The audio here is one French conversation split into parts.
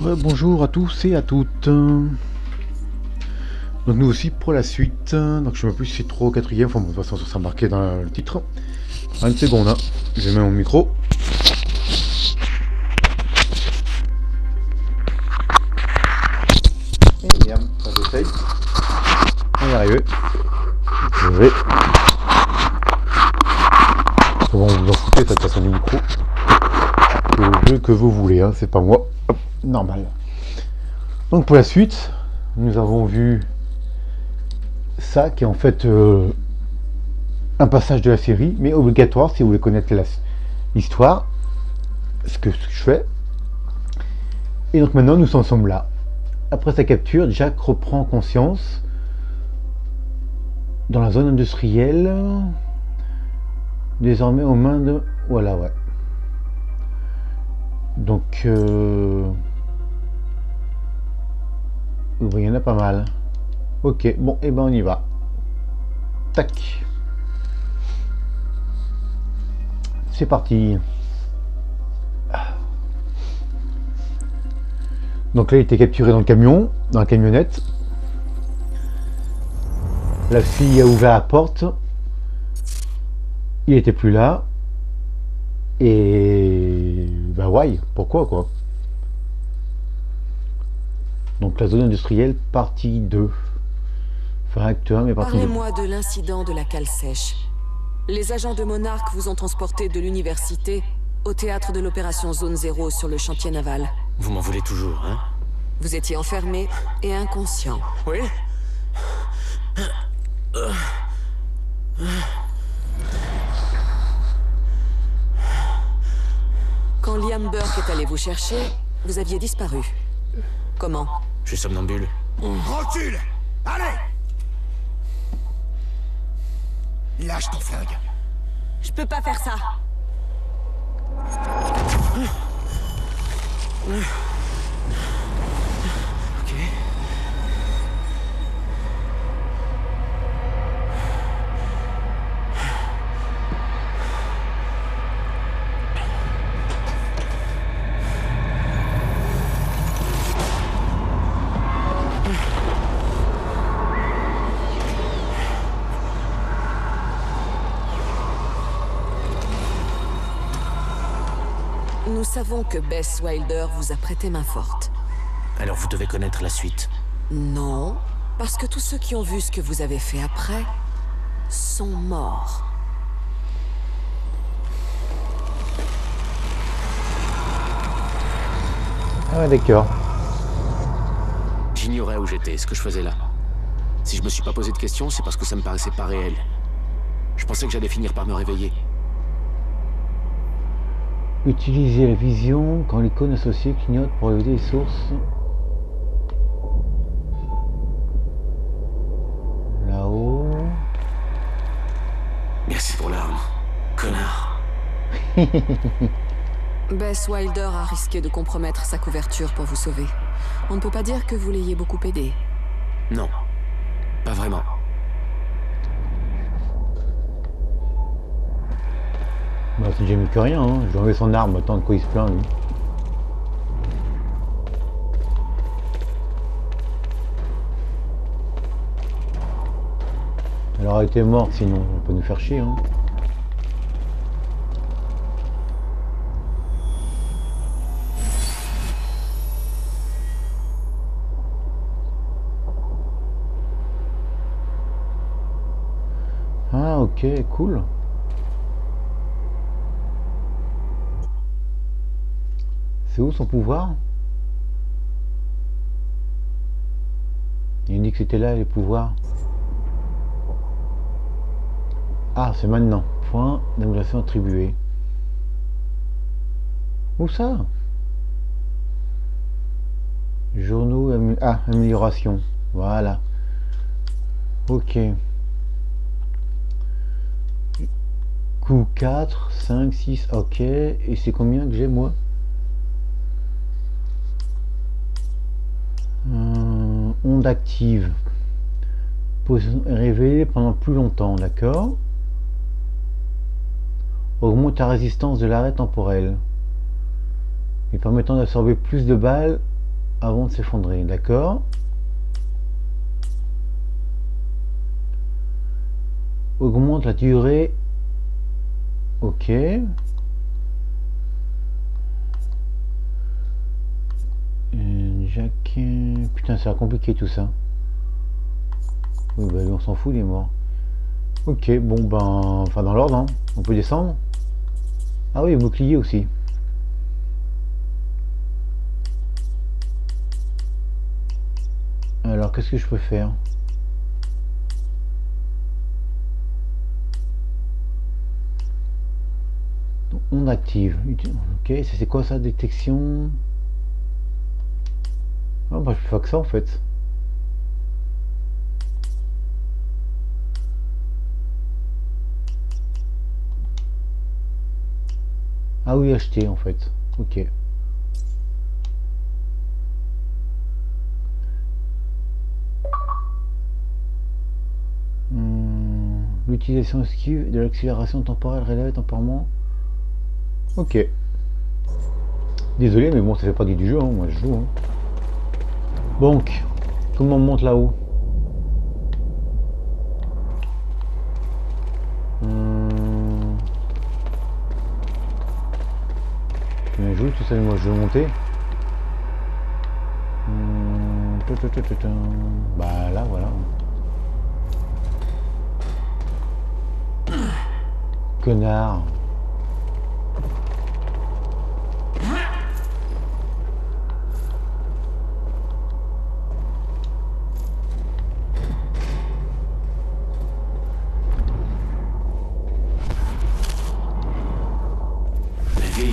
bonjour à tous et à toutes. Donc nous aussi pour la suite. Donc je ne sais plus si c'est 3 ou 4 Enfin bon, de toute façon ça sera marqué dans le titre. Une seconde, hein. je mets mon micro. Et merde, ça j'essaye. On va y arriver. Je vais. Comment vous en foutez cette façon du micro Le jeu que vous voulez, hein, c'est pas moi. Normal. Donc pour la suite, nous avons vu ça qui est en fait euh, un passage de la série, mais obligatoire si vous voulez connaître l'histoire, ce que, je fais. Et donc maintenant nous en sommes là. Après sa capture, Jack reprend conscience dans la zone industrielle, désormais aux mains de... Voilà, ouais. Donc... Euh... Il y en a pas mal. Ok, bon, et eh ben on y va. Tac. C'est parti. Donc là, il était capturé dans le camion, dans la camionnette. La fille a ouvert la porte. Il était plus là. Et bah ouais, pourquoi quoi? Donc la zone industrielle, partie 2. Parlez-moi de l'incident de la cale sèche. Les agents de Monarch vous ont transporté de l'université au théâtre de l'opération Zone Zéro sur le chantier naval. Vous m'en voulez toujours, hein? Vous étiez enfermé et inconscient. Oui Quand Liam Burke est allé vous chercher, vous aviez disparu. Comment? Je suis somnambule. Recule Allez Lâche ton flingue. Je peux pas faire ça. Nous savons que Bess Wilder vous a prêté main forte. Alors vous devez connaître la suite. Non, parce que tous ceux qui ont vu ce que vous avez fait après sont morts. Ah ouais, d'accord. J'ignorais où j'étais, ce que je faisais là. Si je me suis pas posé de questions, c'est parce que ça me paraissait pas réel. Je pensais que j'allais finir par me réveiller. Utiliser la vision quand l'icône associée clignote pour éviter les sources. Là-haut. Merci pour l'arme, connard. Bess Wilder a risqué de compromettre sa couverture pour vous sauver. On ne peut pas dire que vous l'ayez beaucoup aidé. Non, pas vraiment. Bah c'est jamais que rien, hein. j'ai enlevé son arme, autant de quoi il se plaint lui. Elle aurait été morte sinon, on peut nous faire chier hein. Ah ok, cool. C'est où son pouvoir? Il dit que c'était là les pouvoirs. Ah, c'est maintenant. Point d'émulation attribué. Où ça? Journaux, ah, amélioration. Voilà. Ok. Coup 4, 5, 6, ok. Et c'est combien que j'ai moi? Euh, onde active. Révéler pendant plus longtemps, d'accord? Augmente la résistance de l'arrêt temporel. Et permettant d'absorber plus de balles avant de s'effondrer. D'accord? Augmente la durée. Ok. Putain, ça va compliqué tout ça. Oui, bah on s'en fout, il est mort. Ok, bon ben... Enfin, dans l'ordre, hein. On peut descendre Ah oui, bouclier aussi. Alors, qu'est-ce que je peux faire? On active. Ok, c'est quoi ça Détection? Ah bah je peux faire que ça en fait. Ah oui, acheter en fait. Ok. Hmm, L'utilisation esquive de l'accélération temporelle relève temporairement. Ok. Désolé, mais bon, ça fait partie du jeu, hein, moi je joue. hein. Donc, comment on monte là-haut Hmm. Bien joué, tout ça, moi je veux monter. Hmm. Bah là, voilà. Connard.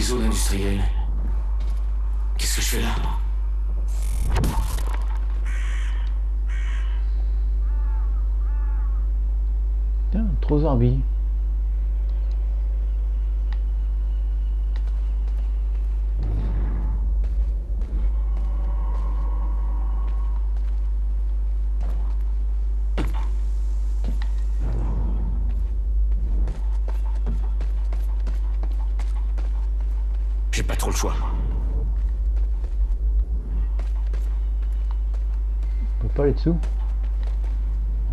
La vieille zone industrielle. Qu'est-ce que je fais là? Tiens, trop zarbi. J'ai pas trop le choix. On peut pas aller dessous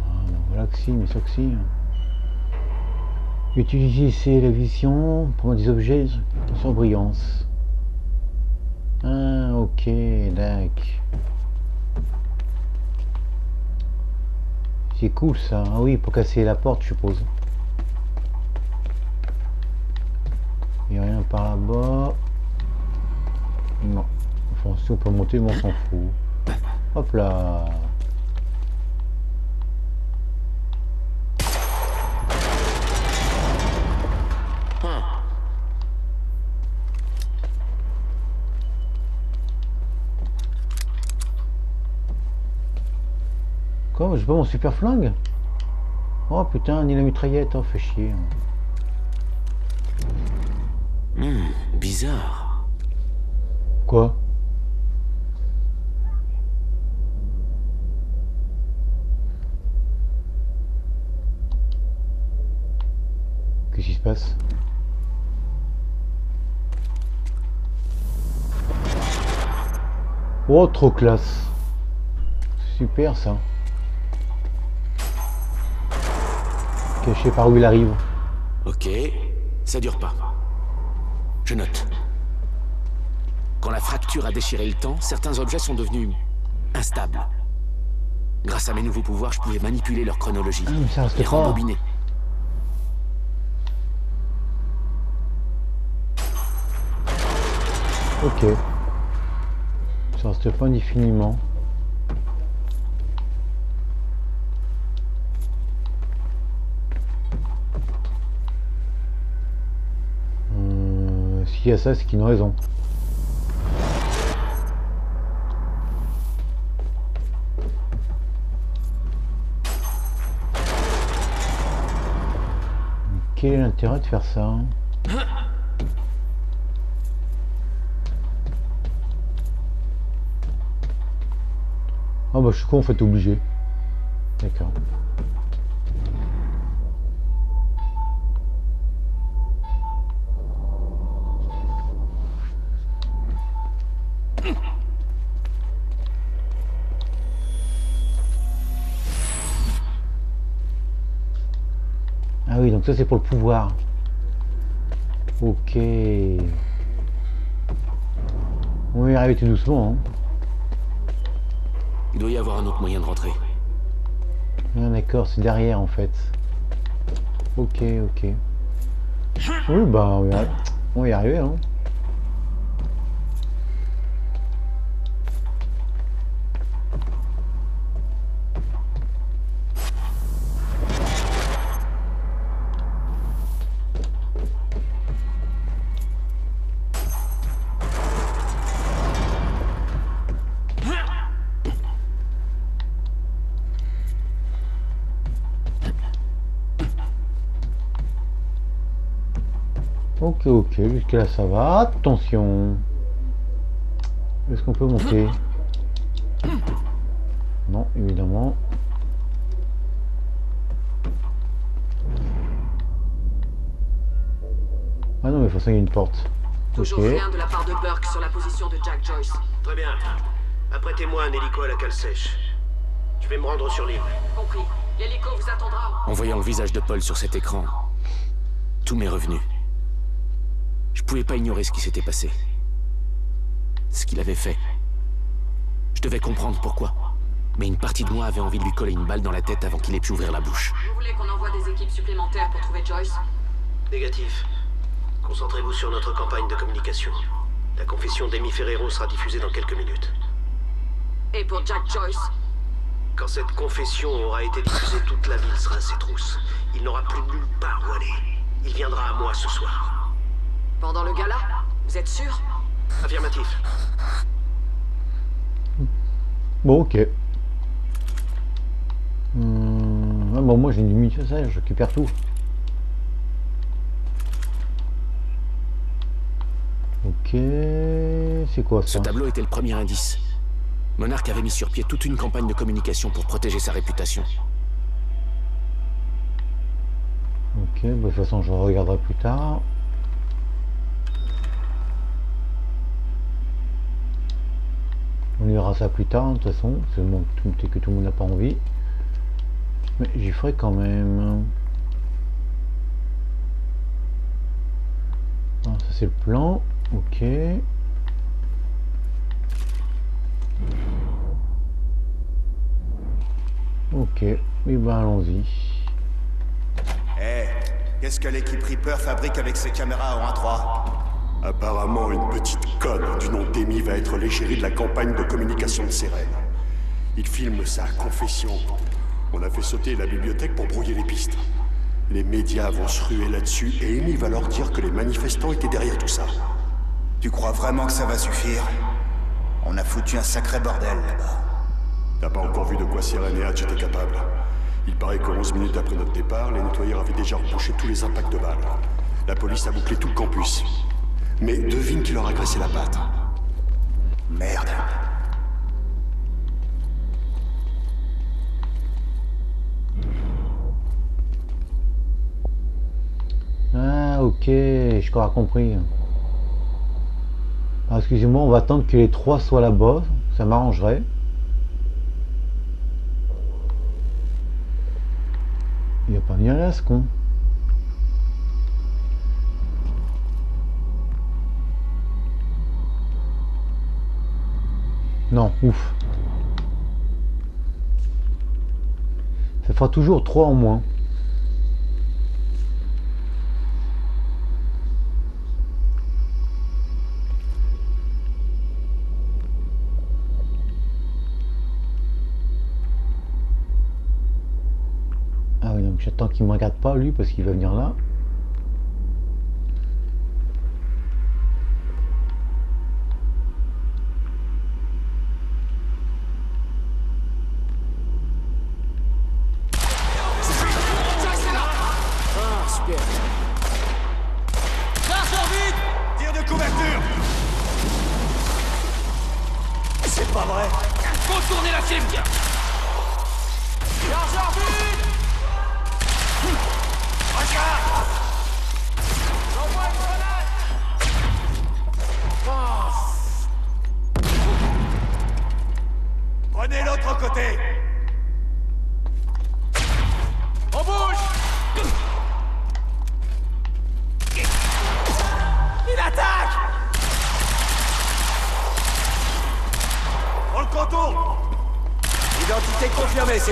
ah, ben Voilà que si, mais sûr que si. Utiliser la vision pour des objets de surbrillance. Ah, ok. C'est cool ça. Ah oui, pour casser la porte, je suppose. Il n'y a rien par là-bas. Non. Enfin, si on peut monter, mais on s'en fout. Hop là. Quoi J'ai pas mon super flingue Oh putain, ni la mitraillette, oh fait chier. Hmm, bizarre. Quoi? Qu'est-ce qui se passe? Oh, trop classe. Super ça. Caché par où il arrive. Ok, ça dure pas. Je note. Quand la fracture a déchiré le temps, certains objets sont devenus instables. Grâce à mes nouveaux pouvoirs, je pouvais manipuler leur chronologie, Ah, mais ça fort. rembobiner. Ok. Ça reste pas indéfiniment. Y a ça, c'est qu'ils raison. Quel est l'intérêt de faire ça hein? Ah bah je suis con en fait obligé. D'accord. Donc ça c'est pour le pouvoir. Ok. On va y arriver tout doucement. Hein. Il doit y avoir un autre moyen de rentrer. Ah, D'accord, c'est derrière en fait. Ok, ok. Oui, bah on va y, on va y arriver. Hein. Ok, jusqu'à là ça va. Attention. Est-ce qu'on peut monter? Non, évidemment. Ah non, mais de toute façon, il y a une porte. Toujours Ok. rien de la part de Burke sur la position de Jack Joyce. Très bien. Apprêtez-moi un hélico à la cale sèche. Je vais me rendre sur l'île. Compris. L'hélico vous attendra. En voyant le visage de Paul sur cet écran, tout m'est revenu. Je pouvais pas ignorer ce qui s'était passé. Ce qu'il avait fait. Je devais comprendre pourquoi. Mais une partie de moi avait envie de lui coller une balle dans la tête avant qu'il ait pu ouvrir la bouche. Vous voulez qu'on envoie des équipes supplémentaires pour trouver Joyce Négatif. Concentrez-vous sur notre campagne de communication. La confession d'Amy Ferrero sera diffusée dans quelques minutes. Et pour Jack Joyce Quand cette confession aura été diffusée, toute la ville sera à ses trousses. Il n'aura plus nulle part où aller. Il viendra à moi ce soir. Pendant le gala Vous êtes sûr Affirmatif. Bon, ok. Hum, ah bon, moi j'ai une munition, ça, je récupère tout. Ok, c'est quoi Ce ça tableau était le premier indice. Monarch avait mis sur pied toute une campagne de communication pour protéger sa réputation. Ok, bah, de toute façon je regarderai plus tard. On verra ça plus tard, de toute façon, c'est bon, que tout le monde n'a pas envie. Mais j'y ferai quand même. Ah, ça c'est le plan, ok. Ok, et ben allons-y. Eh, qu'est-ce que l'équipe Reaper fabrique avec ses caméras en 1-3 Apparemment, une petite conne du nom d'Amy va être l'égérie de la campagne de communication de Sérène. Il filme sa confession. On a fait sauter la bibliothèque pour brouiller les pistes. Les médias vont se ruer là-dessus et Amy va leur dire que les manifestants étaient derrière tout ça. Tu crois vraiment que ça va suffire? On a foutu un sacré bordel là-bas. T'as pas encore vu de quoi Sérène et Hatch étaient capables. Il paraît que 11 minutes après notre départ, les nettoyeurs avaient déjà rebouché tous les impacts de balles. La police a bouclé tout le campus. Mais devine qui leur a graissé la patte. Merde. Ah ok, je crois compris. Ah, Excusez-moi, on va attendre que les trois soient là-bas, ça m'arrangerait. Il va pas venir là ce con. Non, ouf. Ça fera toujours 3 en moins. Ah oui, donc j'attends qu'il me regarde pas lui parce qu'il va venir là.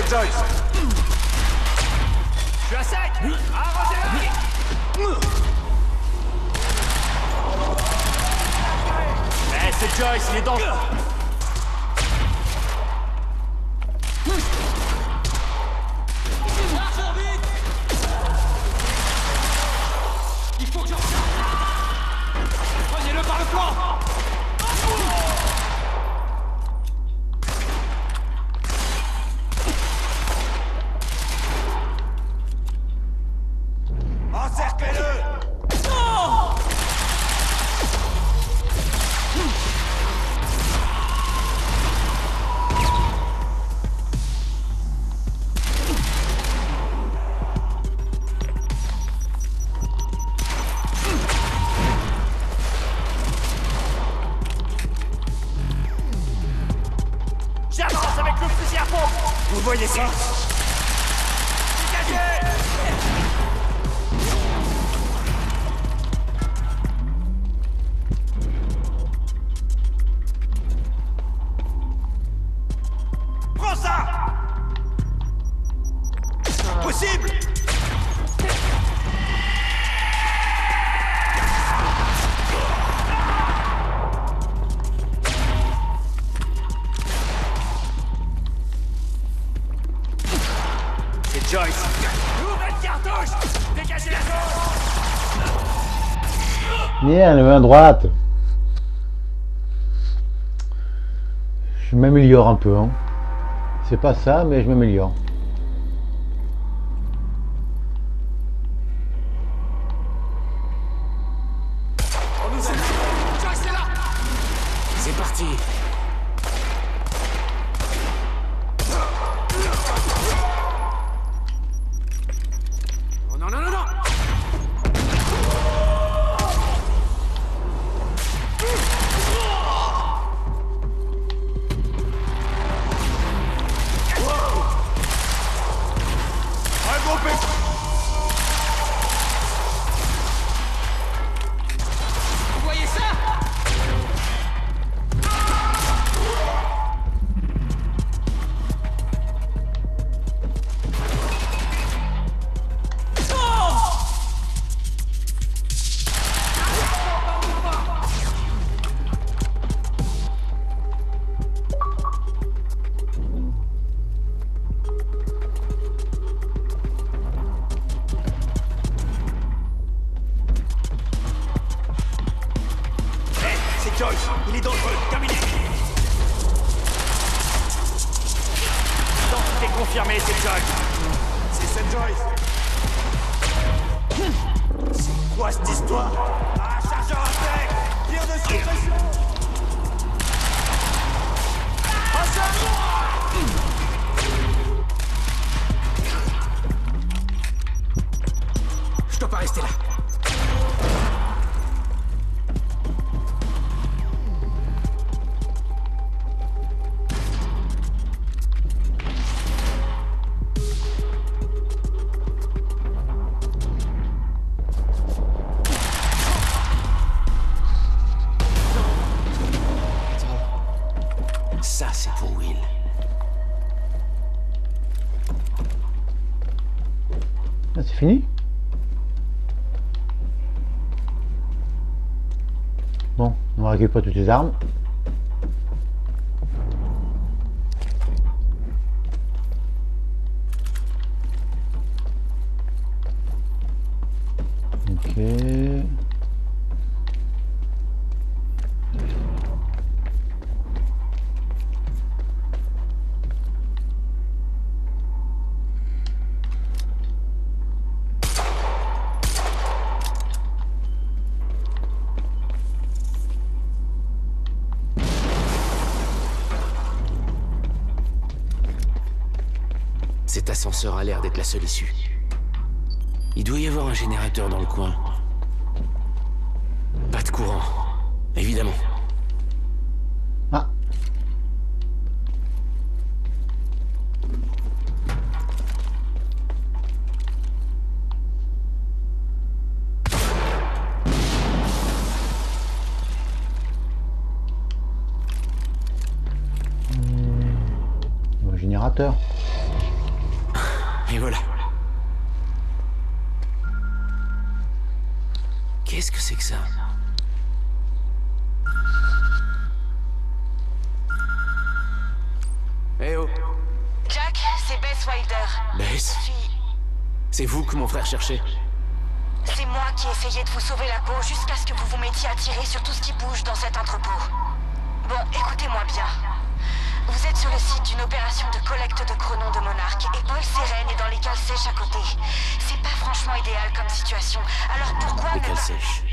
C'est Joyce. Je suis à sec. Arrosez-la. Eh, c'est Joyce, il est dangereux Bien, la main droite. Je m'améliore un peu. Hein. C'est pas ça, mais je m'améliore. Lopez. Récupérer toutes les armes. Il doit y avoir un générateur dans le coin. Pas de courant, évidemment. Ah, générateur. Voilà. Qu'est-ce que c'est que ça? Eh oh Jack, c'est Bess Wilder. Bess? Je suis... C'est vous que mon frère cherchait C'est moi qui ai essayé de vous sauver la peau jusqu'à ce que vous vous mettiez à tirer sur tout ce qui bouge dans cet entrepôt. Bon, écoutez-moi bien. Vous êtes sur le site d'une opération de collecte de chronon de monarque et Paul Sérène est dans les cales sèches à côté. C'est pas franchement idéal comme situation. Alors pourquoi Les ne cales pas... sèches.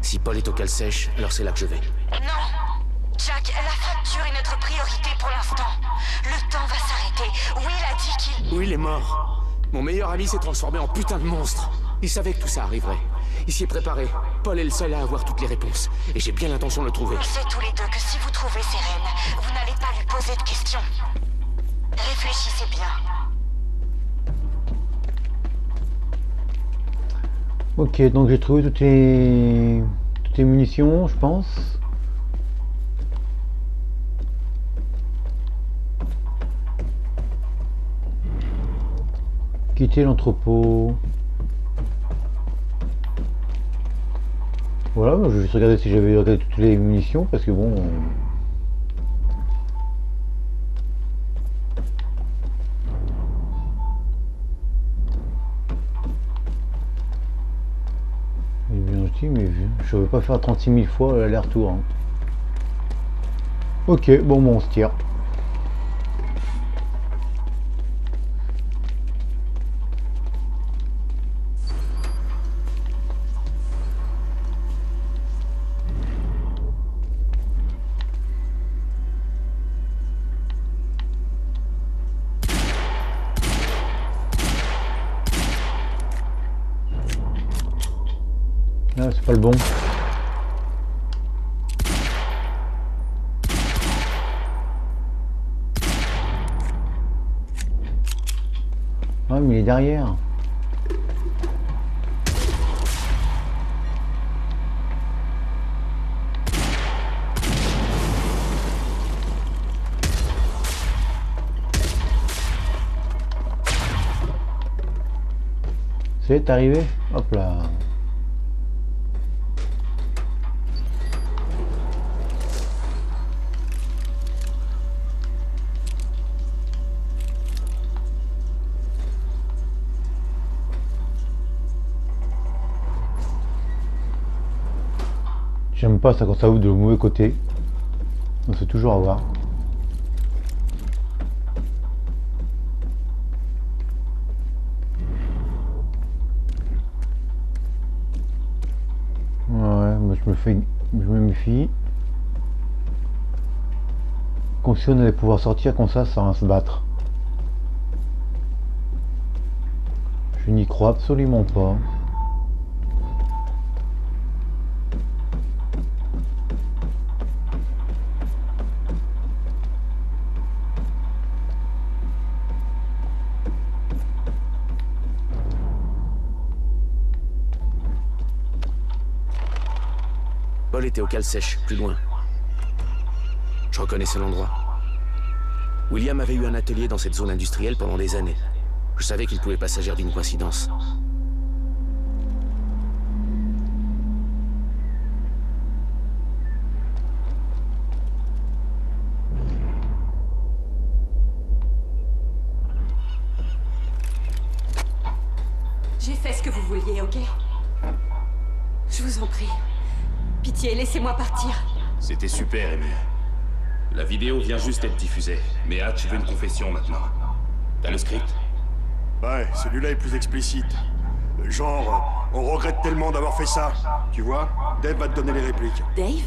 Si Paul est aux cales sèches, alors c'est là que je vais. Non Jack, la fracture est notre priorité pour l'instant. Le temps va s'arrêter. Will a dit qu'il... Oui, il est mort. Mon meilleur ami s'est transformé en putain de monstre. Il savait que tout ça arriverait. Il s'y est préparé. Paul est le seul à avoir toutes les réponses. Et j'ai bien l'intention de le trouver. On sait tous les deux que si vous trouvez Sérène, vous n'allez pas lui poser de questions. Réfléchissez bien. Ok, donc j'ai trouvé toutes les... toutes les munitions, je pense. Quitter l'entrepôt. Voilà, je vais juste regarder si j'avais regardé toutes les munitions parce que bon. Il est bien gentil, mais je ne veux pas faire 36 000 fois l'aller-retour. hein. Ok, bon, bon, on se tire. Ah, c'est pas le bon. Ah, mais il est derrière. C'est arrivé? Hop là. J'aime pas ça quand ça ouvre de mauvais côté. On sait toujours avoir. Ouais, moi je me fais. Je me méfie. Comme si on allait pouvoir sortir comme ça sans se battre. Je n'y crois absolument pas. Paul était au cale sèche, plus loin. Je reconnaissais l'endroit. William avait eu un atelier dans cette zone industrielle pendant des années. Je savais qu'il pouvait pas s'agir d'une coïncidence. Laissez-moi partir. C'était super, Amy. La vidéo vient juste d'être diffusée, mais Hatch veut une confession maintenant. T'as le script? Ouais, celui-là est plus explicite. Genre, euh, on regrette tellement d'avoir fait ça. Tu vois Dave va te donner les répliques. Dave?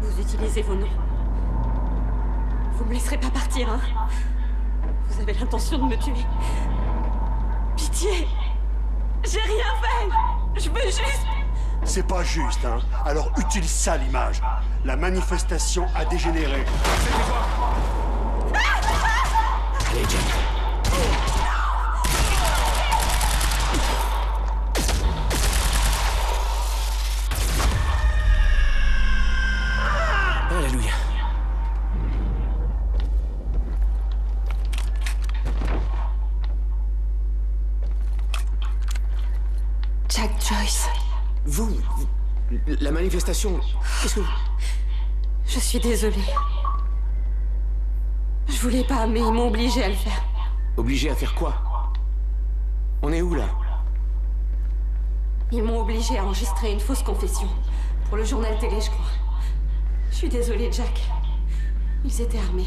Vous utilisez vos noms. Vous me laisserez pas partir, hein Vous avez l'intention de me tuer. Pitié J'ai rien fait Je veux juste... C'est pas juste, hein Alors utilise ça l'image. La manifestation a dégénéré. Manifestation. Qu'est-ce que vous... Je suis désolée. Je voulais pas, mais ils m'ont obligé à le faire. Obligé à faire quoi? On est où là? Ils m'ont obligé à enregistrer une fausse confession. Pour le journal télé, je crois. Je suis désolée, Jack. Ils étaient armés.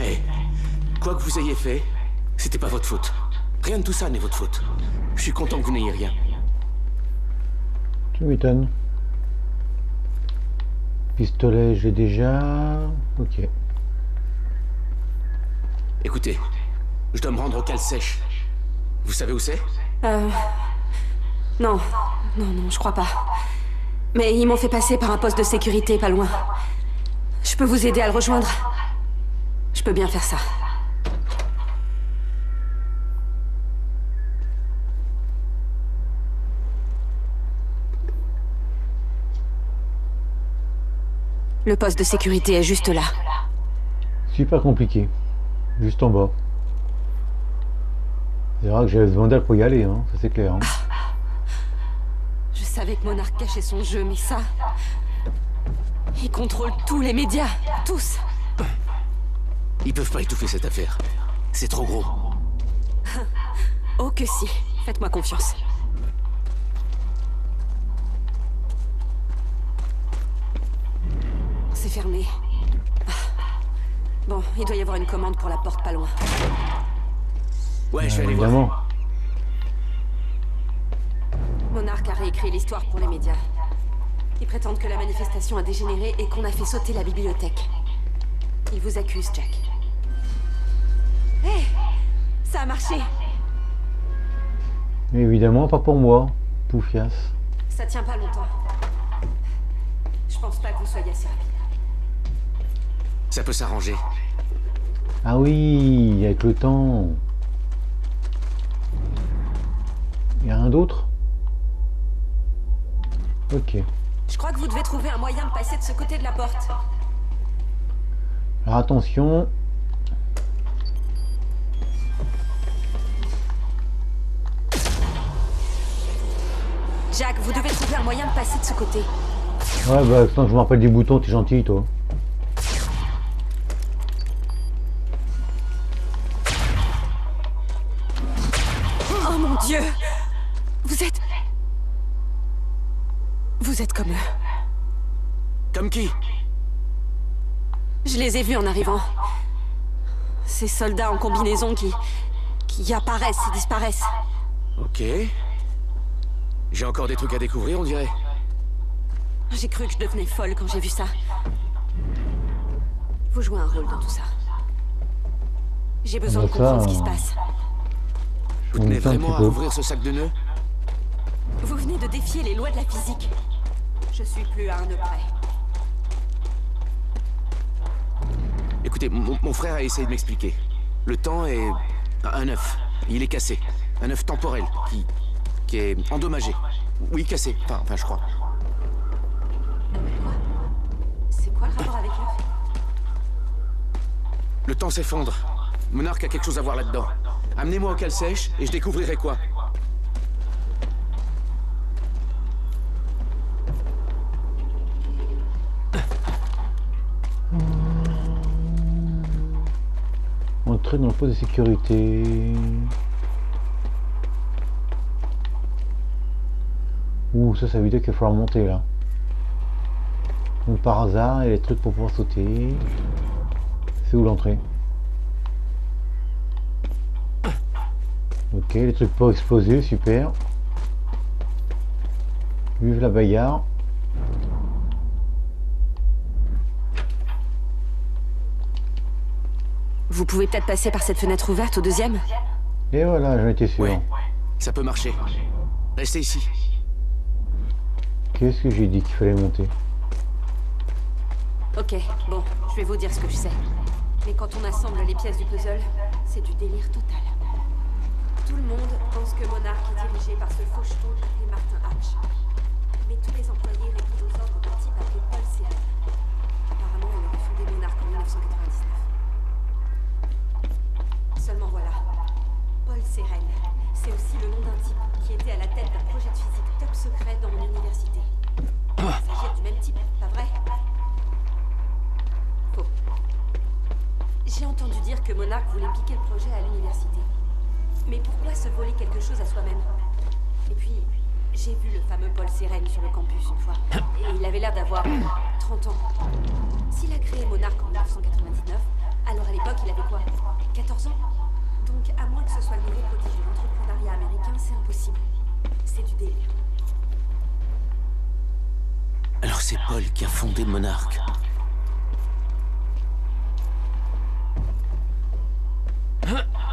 Eh, quoi que vous ayez fait, c'était pas votre faute. Rien de tout ça n'est votre faute. Je suis content que vous n'ayez rien. Tu m'étonnes. Pistolet, j'ai déjà. Ok. Écoutez, je dois me rendre au cale sèche. Vous savez où c'est? Euh... Non, non, non, je crois pas. Mais ils m'ont fait passer par un poste de sécurité pas loin. Je peux vous aider à le rejoindre? Je peux bien faire ça. Le poste de sécurité est juste là. Super compliqué. Juste en bas. C'est vrai que j'avais besoin d'elle pour y aller, hein, ça c'est clair. hein. Je savais que Monarch cachait son jeu, mais ça... Il contrôle tous les médias, tous. Ils peuvent pas étouffer cette affaire. C'est trop gros. Oh que si, faites-moi confiance. C'est fermé. Bon, il doit y avoir une commande pour la porte pas loin. Ouais, je vais aller voir. évidemment. Monarch a réécrit l'histoire pour les médias. Ils prétendent que la manifestation a dégénéré et qu'on a fait sauter la bibliothèque. Ils vous accusent, Jack. Hé Ça a marché Mais évidemment, pas pour moi. Poufias. Ça tient pas longtemps. Je pense pas que vous soyez assez rapide. Ça peut s'arranger. Ah oui, avec le temps. Il y a un d'autre? Ok. Je crois que vous devez trouver un moyen de passer de ce côté de la porte. Alors attention. Jack, vous devez trouver un moyen de passer de ce côté. Ouais, bah, tant que je me rappelle des boutons, t'es gentil, toi. Ai vus en arrivant. Ces soldats en combinaison qui... qui apparaissent et disparaissent. Ok. J'ai encore des trucs à découvrir, on dirait. J'ai cru que je devenais folle quand j'ai vu ça. Vous jouez un rôle dans tout ça. J'ai besoin de comprendre ça, ce qui se passe. Vous On tenez vraiment à ouvrir ce sac de nœuds Vous venez de défier les lois de la physique. Je suis plus à un nœud près. Écoutez, mon, mon frère a essayé de m'expliquer. Le temps est un œuf. Il est cassé. Un œuf temporel qui, qui est endommagé. Oui, cassé. Enfin, enfin, je crois. C'est quoi le rapport avec l'œuf? Le temps s'effondre. Monarque a quelque chose à voir là-dedans. Amenez-moi au cale sèche et je découvrirai quoi. De sécurité. Ouh, ça, ça veut dire qu'il va falloir monter là. Donc par hasard, il y a des trucs pour pouvoir sauter. C'est où l'entrée? Ok, les trucs pour exploser, super. Vive la bagarre. Vous pouvez peut-être passer par cette fenêtre ouverte au deuxième Et voilà, j'en étais sûr. Ça peut marcher. Restez ici. Qu'est-ce que j'ai dit qu'il fallait monter Ok, bon, je vais vous dire ce que je sais. Mais quand on assemble les pièces du puzzle, c'est du délire total. Tout le monde pense que Monarch est dirigé par ce faucheton j'ai vu le fameux Paul Seren sur le campus une fois. Et il avait l'air d'avoir 30 ans. S'il a créé Monarch en 1999, alors à l'époque, il avait quoi? 14 ans? Donc, à moins que ce soit le nouveau prodige de l'entrepreneuriat américain, c'est impossible. C'est du délire. Alors c'est Paul qui a fondé Monarch.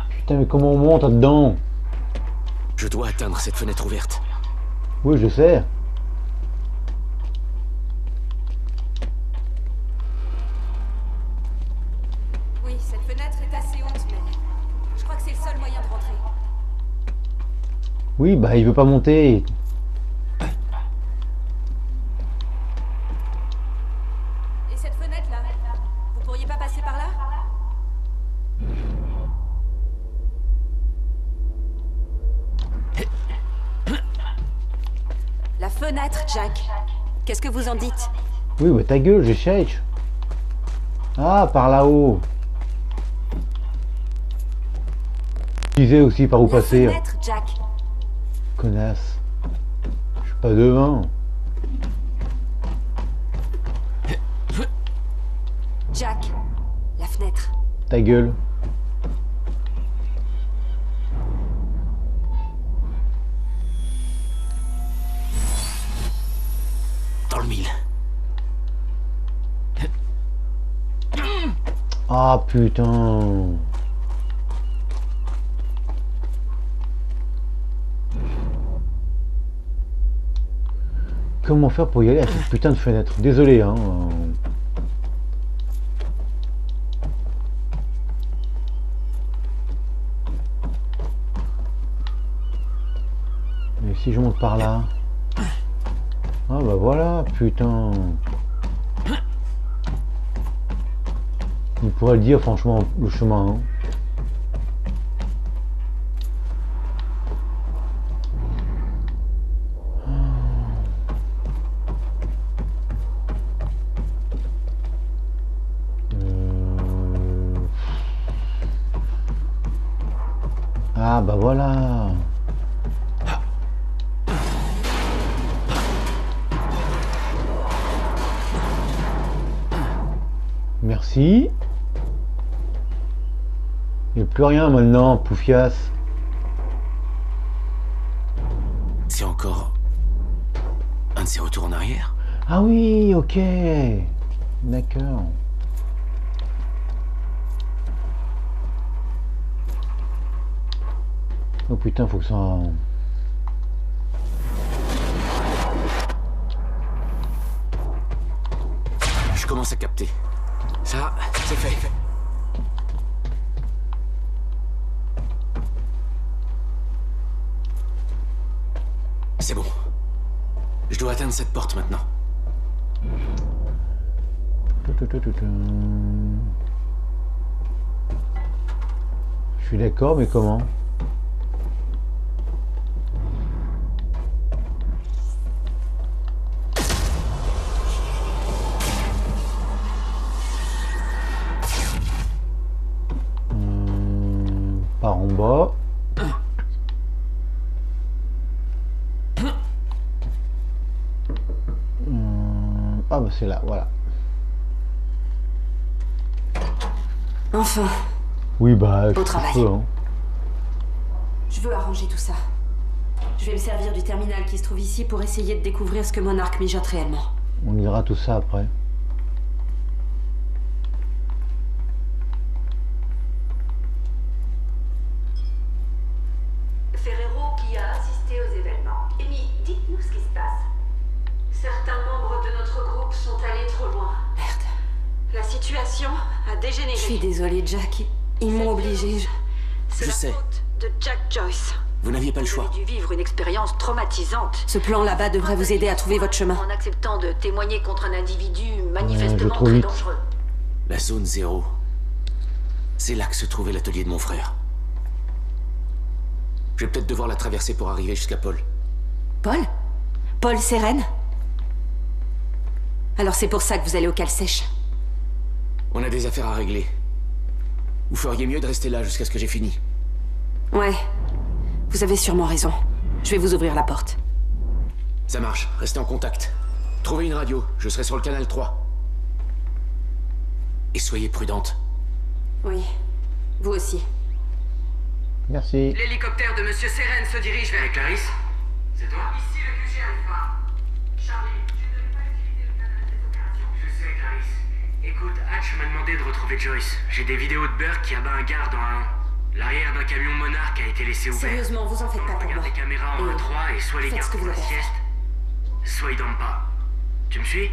Putain, mais comment on monte là-dedans? Je dois atteindre cette fenêtre ouverte. Oui, je sais. Oui, cette fenêtre est assez haute, mais je crois que c'est le seul moyen de rentrer. Oui, bah il veut pas monter. Qu'est-ce que vous en dites Oui, bah ta gueule, je cherche. Ah, par là-haut. Disais aussi par où La passer. fenêtre, Jack. Connasse. Je suis pas devant. Jack. La fenêtre. Ta gueule. Ah putain. Comment faire pour y aller à cette putain de fenêtre? Désolé hein. Mais si je monte par là? Ah bah voilà, putain On pourrait le dire franchement le chemin. hein. Plus rien maintenant, Poufias. C'est encore un de ces retours en arrière? Ah oui, ok. D'accord. Oh putain, faut que ça... Je commence à capter. Ça, c'est fait. C'est bon. Je dois atteindre cette porte maintenant. Je suis d'accord, mais comment? C'est là, voilà. Enfin, Oui bah je Au travail. peux, hein. je veux arranger tout ça. Je vais me servir du terminal qui se trouve ici pour essayer de découvrir ce que Monarch mijote réellement. On lira tout ça après. Joyce. Vous n'aviez pas le Vous choix. avez dû vivre une expérience traumatisante. Ce plan là-bas devrait vous aider à trouver votre chemin. En acceptant de témoigner contre un individu manifestement très dangereux. La zone zéro. C'est là que se trouvait l'atelier de mon frère. Je vais peut-être devoir la traverser pour arriver jusqu'à Paul. Paul? Paul Seren? Alors c'est pour ça que vous allez au cal sèche. On a des affaires à régler. Vous feriez mieux de rester là jusqu'à ce que j'ai fini. Ouais. Vous avez sûrement raison. Je vais vous ouvrir la porte. Ça marche, restez en contact. Trouvez une radio, je serai sur le canal 3. Et soyez prudente. Oui. Vous aussi. Merci. L'hélicoptère de Monsieur Seren se dirige vers Clarisse? C'est toi? Ici le QG Alpha. Charlie, tu ne devais pas utiliser le canal des opérations. Je sais, Clarisse. Écoute, Hatch m'a demandé de retrouver Joyce. J'ai des vidéos de Burke qui abat un garde en un. L'arrière d'un camion Monarch a été laissé ouvert. Sérieusement, vous en faites pas pour moi. les caméras en Et 1-3 et soit les gardes vous la sieste, soit ils dorment pas. Tu me suis?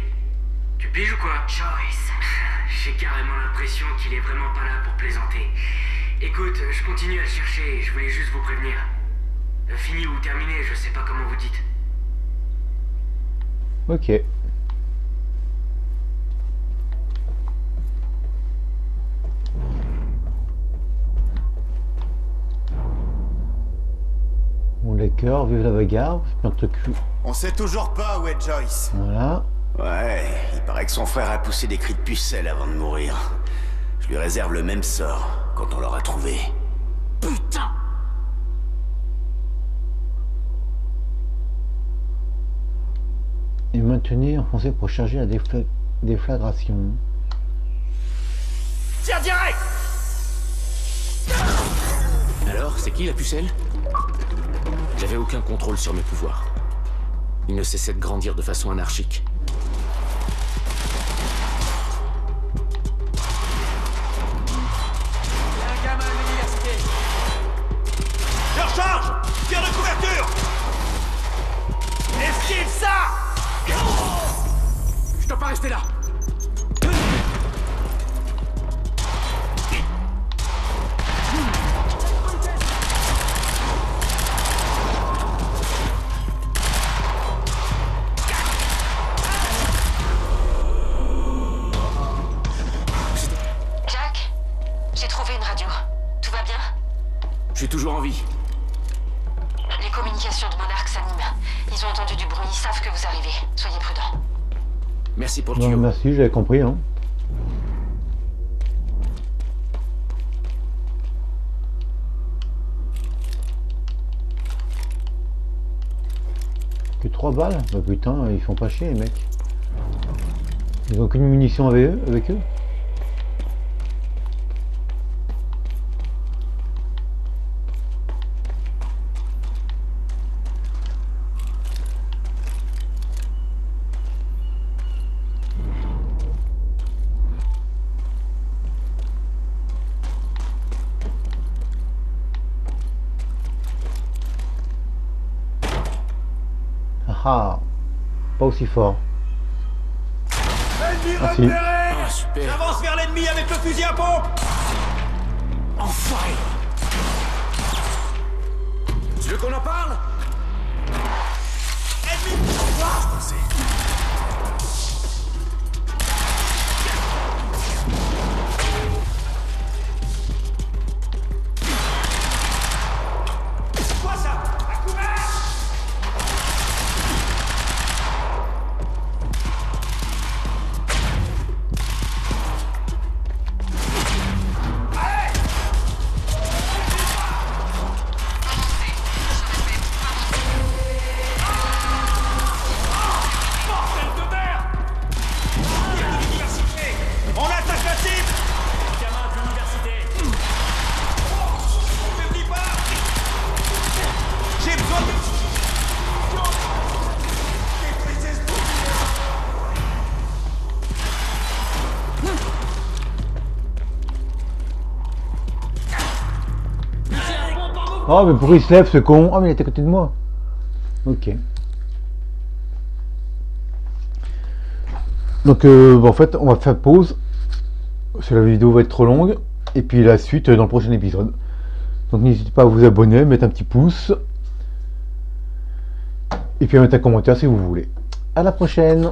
Tu piges ou quoi? Joyce. J'ai carrément l'impression qu'il est vraiment pas là pour plaisanter. Écoute, je continue à le chercher, je voulais juste vous prévenir. Euh, Fini ou terminé, je sais pas comment vous dites. Ok. Vive la bagarre. On sait toujours pas où est Joyce. Voilà. Ouais, il paraît que son frère a poussé des cris de pucelle avant de mourir. Je lui réserve le même sort quand on l'aura trouvé. Putain Et maintenir enfoncé pour charger la défla- déflagration. Tire direct Alors, c'est qui la pucelle? J'avais aucun contrôle sur mes pouvoirs. Il ne cessait de grandir de façon anarchique. Y'a un gamin à l'université Je recharge Tire de couverture Esquive ça Je dois pas rester là toujours en vie. Les communications de Monarch s'animent. Ils ont entendu du bruit, ils savent que vous arrivez. Soyez prudents. Merci pour le tuyau. merci, j'avais compris. Hein. Que 3 balles? Bah putain, ils font pas chier les mecs. Ils ont aucune munition avec eux, avec eux Ah ah Pas aussi fort. Ennemi Ah, si. repéré. J'avance vers l'ennemi avec le fusil à pompe Enfin Tu veux qu'on en parle? Ennemi Oh mais pourquoi il se lève ce con? Oh mais il était à côté de moi. Ok. Donc euh, en fait on va faire pause. Parce que la vidéo va être trop longue. Et puis la suite euh, dans le prochain épisode. Donc n'hésitez pas à vous abonner, mettre un petit pouce. Et puis à mettre un commentaire si vous voulez. À la prochaine